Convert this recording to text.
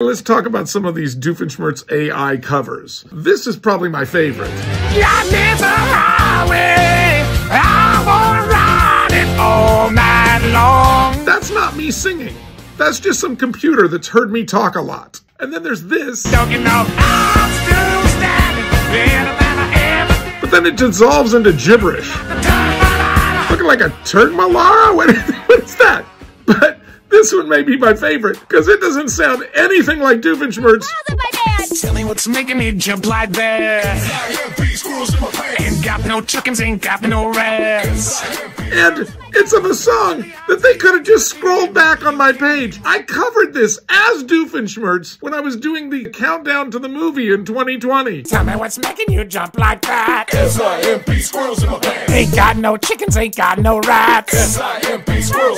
Let's talk about some of these Doofenshmirtz AI covers. This is probably my favorite. That's not me singing. That's just some computer that's heard me talk a lot. And then there's this. Don't you know I'm still standing But then it dissolves into gibberish. Looking like a turd malara? What is that? But this one may be my favorite because it doesn't sound anything like Doofenshmirtz. Tell me what's making me jump like that. Ain't got no chickens, ain't got no rats. And it's of a song that they could have just scrolled back on my page. I covered this as Doofenshmirtz when I was doing the countdown to the movie in 2020. Tell me what's making you jump like that. S-I-M-P squirrels in my pants. Ain't got no chickens, ain't got no rats. S-I-M-P squirrels in my pants.